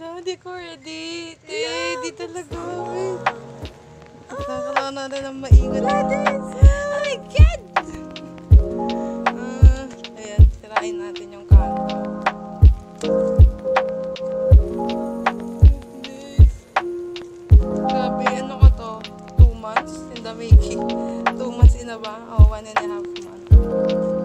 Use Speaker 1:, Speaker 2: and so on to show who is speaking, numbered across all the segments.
Speaker 1: No, hindi ko ready. Te, yeah, di talaga. Ah. Kailangan natin ang maingat. Oh my God! Uh, ayan, sirain natin yung kanto. Grabe, ano ko to? Two months in the making. Two months in a ba? Oh, one and a half months.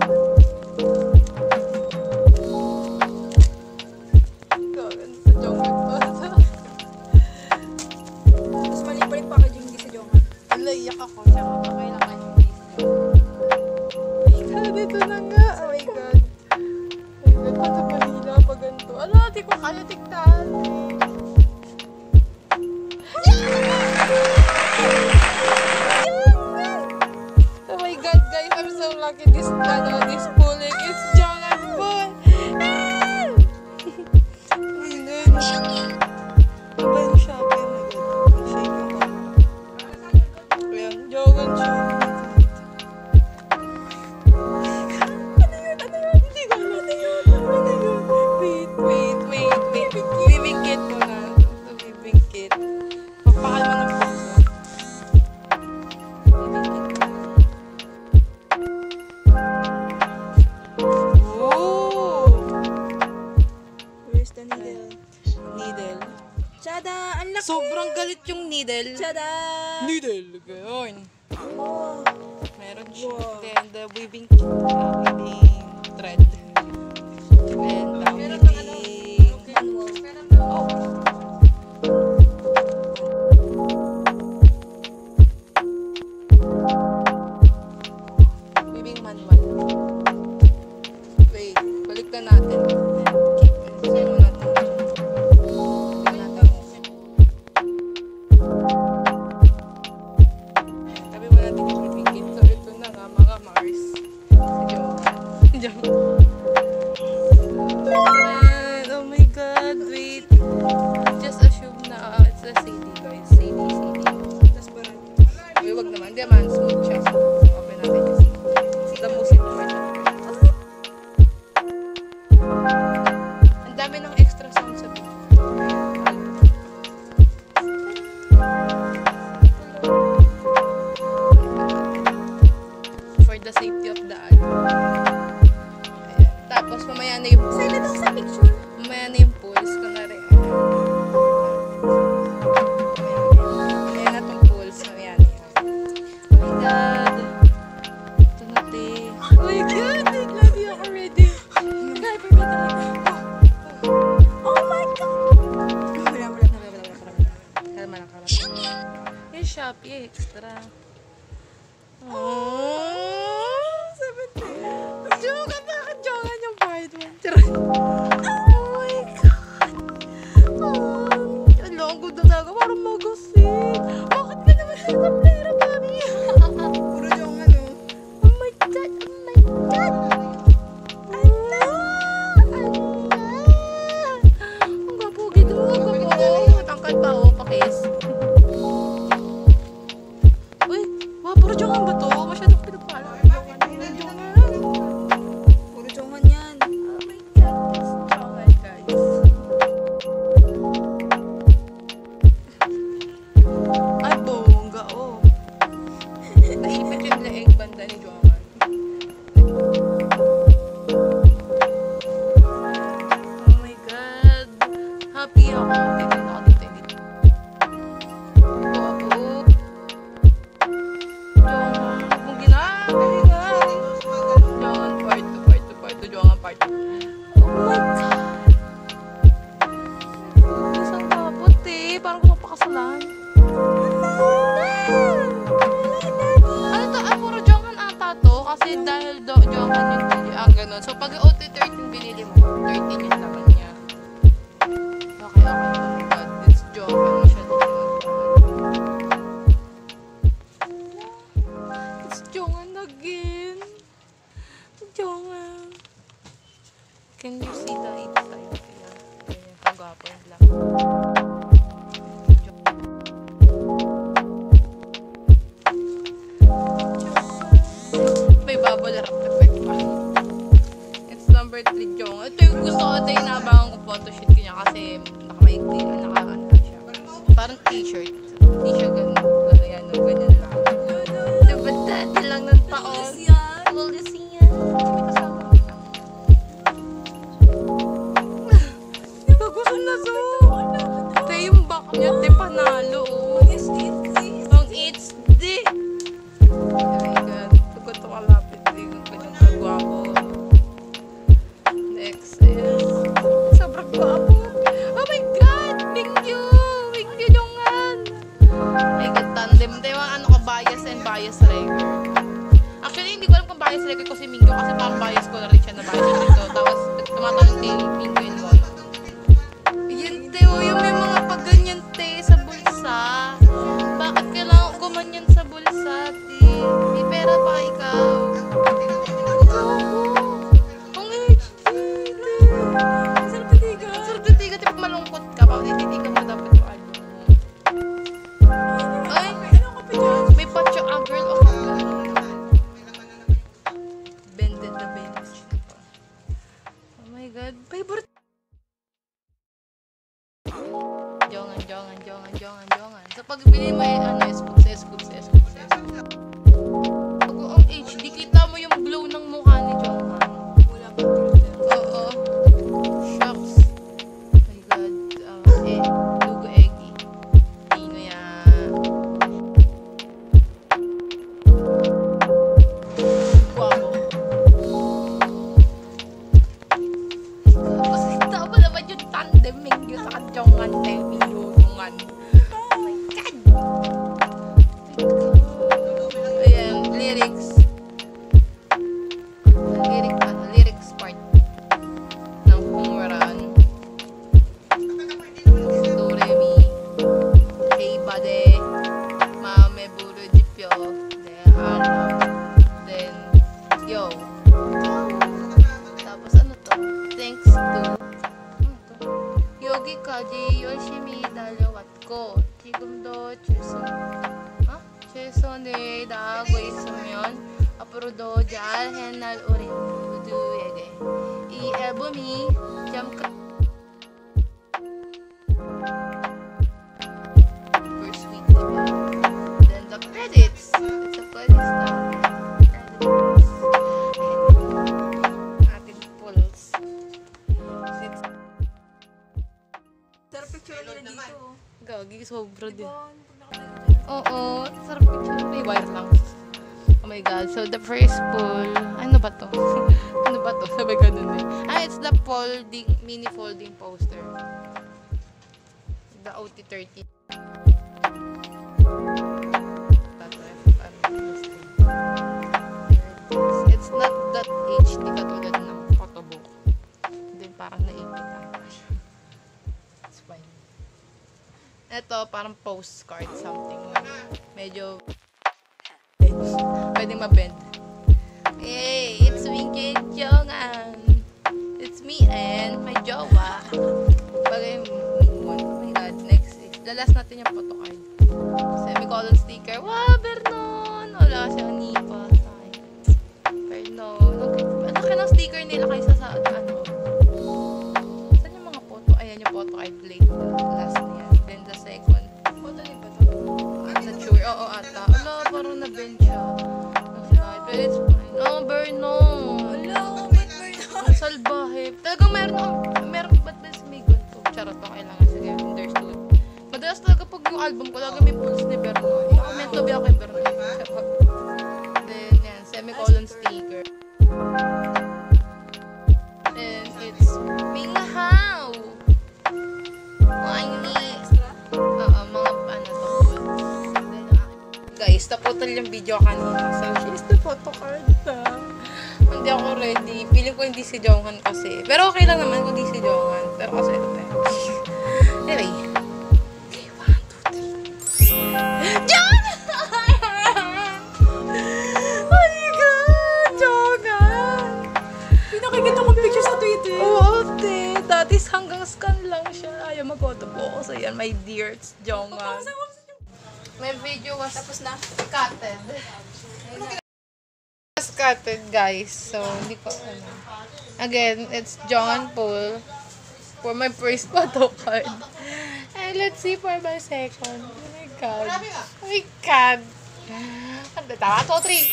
Speaker 2: Chada, ang laki!
Speaker 1: Sobrang galit yung needle.
Speaker 2: Chada!
Speaker 1: Needle, gayon.
Speaker 2: Oh.
Speaker 1: Meron siya.
Speaker 2: Wow.
Speaker 1: Then, the weaving, uh, weaving thread. Then, the
Speaker 2: Meron ng ano,
Speaker 1: okay.
Speaker 2: Meron ng...
Speaker 1: Oh. Weaving manual. Wait, balik na natin. safety of the eye. Ayan. Tapos, mamaya na yung...
Speaker 2: Sali lang sa picture.
Speaker 1: Mamaya na yung pulls. Kunwari, ayan. Ayan na itong pulls. Mamaya na yun. Oh my God. Ito na, te. Oh my God. I love you already. Driver ka talaga.
Speaker 2: Oh my God. Wala, wala, wala, wala, wala.
Speaker 1: Kalma lang, kalma lang. Hey, Shopee. Extra. Aww. 嗯。3 Jong. Ito yung gusto ko ito yung inabangan ko photoshoot ko niya kasi nakamaigli, nakakanta siya. Parang t-shirt. Siya ganun. Ayan, no, ganyan lang. Diba dati lang ng taon? Ko siya. Nagustuhan na so. Ito yung back niya, di panalo. oh. Bias regular ko si Mingyu kasi parang bias ko na rin siya na bias dito. Tapos, tumatanong kay Mingyu Tapos, ano to? Thanks to. Yoshimi dalawat ko. 지금도 최선, 어? 최선을 다하고 있으면 앞으로도 잘 해날 우리 모두에게 이 앨범이 잠깐 sobra din. Oo, sarap picture. May wire lang. Oh my god. So, the first pull, ano ba to? ano ba to? Sabi ganun eh. Ah, it's the folding, mini folding poster. The OT30. Ito, parang postcard something. Medyo pwedeng mabend. Hey, it's Kid Jongan. It's me and my jowa. Bagay moon. Oh my god, next last natin yung photocard. Semicolon sticker. Wow, Vernon! Wala kasi ang nipa akin. Vernon. Ang laki ng sticker nila kaysa sa album ko, lagi may pulse ni Bernoy. Ako to be ako kay Bernoy. Then, yan, semicolon sticker. Then, it's Ming Hao. Wine Oo, mga ano to. Ah, Guys, naputol yung video kanina. So, here's the photo card na. Hindi ako ready. Feeling ko hindi si Jonghan kasi. Pero okay lang naman kung hindi si Jonghan. Pero kasi ito tayo. Anyway. Dati hanggang scan lang siya. Ayaw mag-photo po ako. So, yan, my dear, it's Jonghan. My video was
Speaker 2: Tapos na.
Speaker 1: cutted. was cutted, guys. So, hindi ko, ano. Again, it's John Paul for my first photo card. And let's see for my second. Oh my God. Oh my God. Ano tama? Two, three.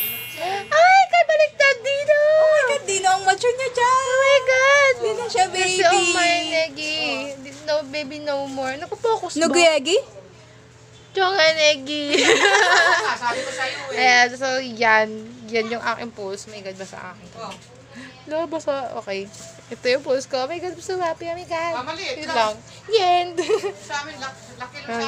Speaker 1: Ay, kabaliktad dito!
Speaker 2: Oh my God, Dino, ang mature niya baby,
Speaker 1: no more. Naku-focus ba?
Speaker 2: Nuguyegi?
Speaker 1: Chonga negi.
Speaker 3: Sabi ko sa'yo eh.
Speaker 1: Ayan, so yan. Yan yung aking post. May God ba sa akin?
Speaker 3: Oh.
Speaker 1: No, basta, okay. Ito yung post ko. Oh my God, so happy. Oh my God.
Speaker 3: Mamaliit
Speaker 1: Yun
Speaker 3: lang.
Speaker 1: Yan.
Speaker 3: Sa amin, laki, lang sa